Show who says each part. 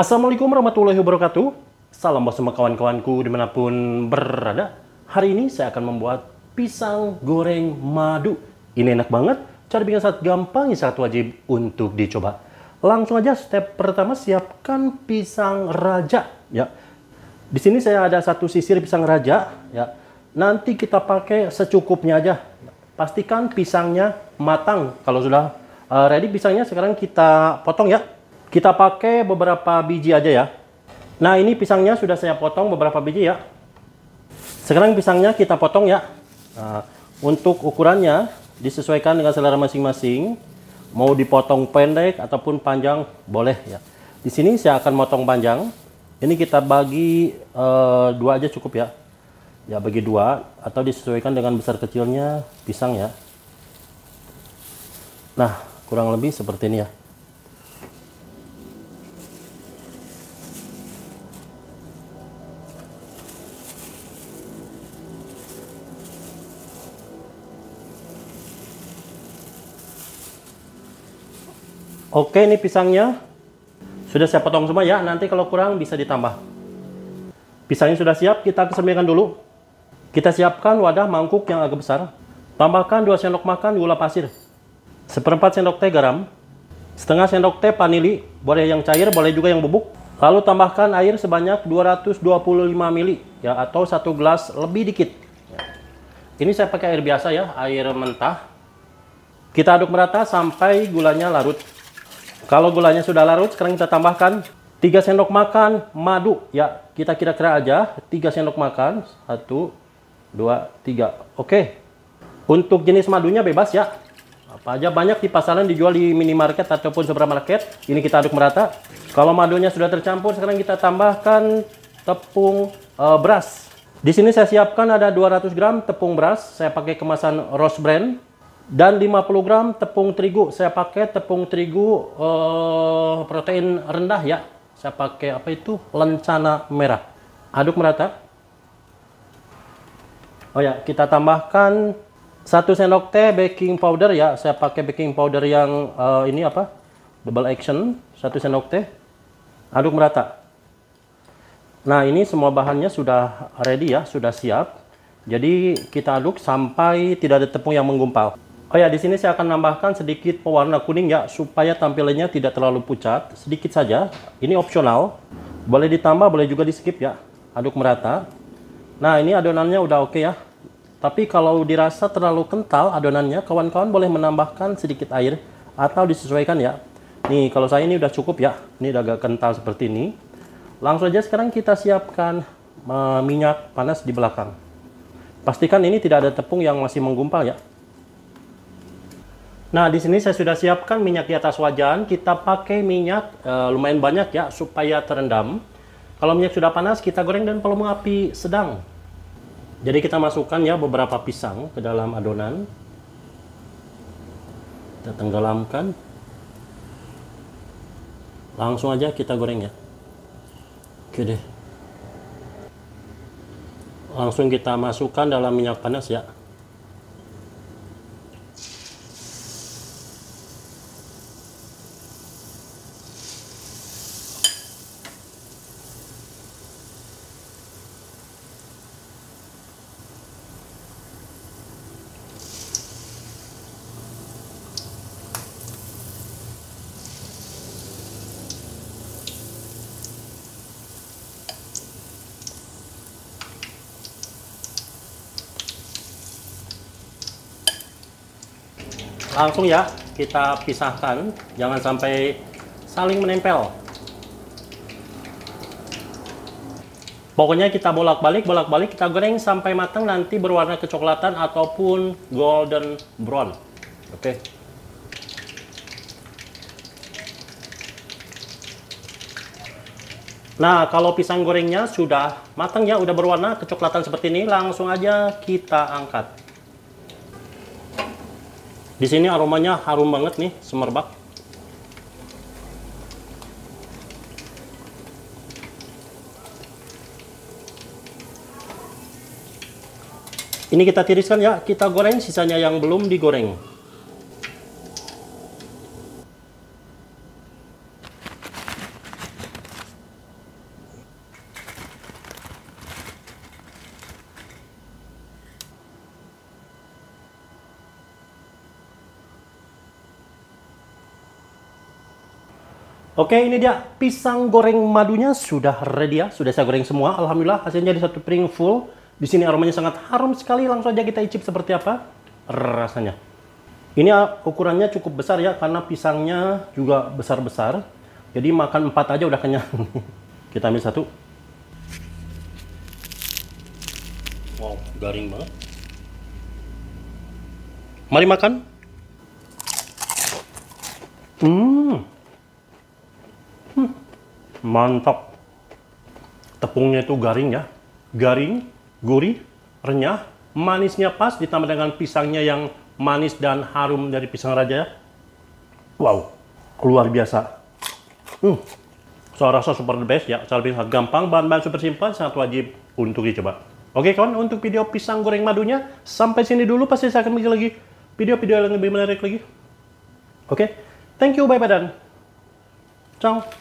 Speaker 1: Assalamualaikum warahmatullahi wabarakatuh. Salam buat semua kawan-kawanku di mana pun berada. Hari ini saya akan membuat pisang goreng madu. Ini enak banget, cara bikin sangat gampang, sangat wajib untuk dicoba. Langsung aja step pertama siapkan pisang raja ya. Di sini saya ada satu sisir pisang raja ya. Nanti kita pakai secukupnya aja. Pastikan pisangnya matang. Kalau sudah uh, ready pisangnya sekarang kita potong ya. Kita pakai beberapa biji aja ya. Nah ini pisangnya sudah saya potong beberapa biji ya. Sekarang pisangnya kita potong ya. Nah, untuk ukurannya disesuaikan dengan selera masing-masing. Mau dipotong pendek ataupun panjang boleh ya. Di sini saya akan motong panjang. Ini kita bagi uh, dua aja cukup ya. Ya bagi dua atau disesuaikan dengan besar kecilnya pisang ya. Nah kurang lebih seperti ini ya. Oke, ini pisangnya sudah saya potong semua ya. Nanti kalau kurang bisa ditambah. Pisangnya sudah siap, kita kesembilan dulu. Kita siapkan wadah mangkuk yang agak besar. Tambahkan 2 sendok makan gula pasir. Seperempat sendok teh garam. Setengah sendok teh vanili, boleh yang cair, boleh juga yang bubuk. Lalu tambahkan air sebanyak 225 ml ya atau satu gelas lebih dikit. Ini saya pakai air biasa ya, air mentah. Kita aduk merata sampai gulanya larut. Kalau gulanya sudah larut, sekarang kita tambahkan 3 sendok makan madu. Ya, kita kira-kira aja 3 sendok makan. 1, 2, 3. Oke. Untuk jenis madunya bebas ya. Apa aja banyak di pasaran dijual di minimarket ataupun supermarket. Ini kita aduk merata. Kalau madunya sudah tercampur, sekarang kita tambahkan tepung e, beras. Di sini saya siapkan ada 200 gram tepung beras. Saya pakai kemasan Rose Brand dan 50 gram tepung terigu. Saya pakai tepung terigu uh, protein rendah ya. Saya pakai apa itu? Lencana merah. Aduk merata. Oh ya, kita tambahkan satu sendok teh baking powder ya. Saya pakai baking powder yang uh, ini apa? Double action. Satu sendok teh. Aduk merata. Nah, ini semua bahannya sudah ready ya, sudah siap. Jadi kita aduk sampai tidak ada tepung yang menggumpal. Oh ya, di sini saya akan nambahkan sedikit pewarna kuning ya, supaya tampilannya tidak terlalu pucat. Sedikit saja, ini opsional. Boleh ditambah, boleh juga di skip ya. Aduk merata. Nah, ini adonannya udah oke okay ya. Tapi kalau dirasa terlalu kental adonannya, kawan-kawan boleh menambahkan sedikit air atau disesuaikan ya. Nih, kalau saya ini udah cukup ya. Ini udah agak kental seperti ini. Langsung aja sekarang kita siapkan uh, minyak panas di belakang. Pastikan ini tidak ada tepung yang masih menggumpal ya. Nah, di sini saya sudah siapkan minyak di atas wajan. Kita pakai minyak e, lumayan banyak ya, supaya terendam. Kalau minyak sudah panas, kita goreng dan volume api sedang. Jadi kita masukkan ya beberapa pisang ke dalam adonan. Kita tenggelamkan. Langsung aja kita goreng ya. Oke deh. Langsung kita masukkan dalam minyak panas ya. Langsung ya kita pisahkan jangan sampai saling menempel pokoknya kita bolak-balik bolak-balik kita goreng sampai matang nanti berwarna kecoklatan ataupun golden brown oke okay. Nah, kalau pisang gorengnya sudah matang ya, udah berwarna kecoklatan seperti ini, langsung aja kita angkat. Di sini aromanya harum banget nih, semerbak. Ini kita tiriskan ya, kita goreng sisanya yang belum digoreng. Oke, ini dia pisang goreng madunya sudah ready ya. Sudah saya goreng semua. Alhamdulillah hasilnya di satu piring full. Di sini aromanya sangat harum sekali. Langsung aja kita icip seperti apa rasanya. Ini ukurannya cukup besar ya karena pisangnya juga besar-besar. Jadi makan empat aja udah kenyang. kita ambil satu. Wow, garing banget. Mari makan. Hmm. hmm. Mantap. Tepungnya itu garing ya. Garing, gurih, renyah, manisnya pas ditambah dengan pisangnya yang manis dan harum dari pisang raja. Wow, luar biasa. Hmm. Saya rasa super the best ya. Lebih gampang, bahan-bahan super simpel, sangat wajib untuk dicoba. Oke kawan, untuk video pisang goreng madunya, sampai sini dulu. Pasti saya akan bikin lagi video-video yang lebih menarik lagi. Oke, thank you, bye-bye dan ciao.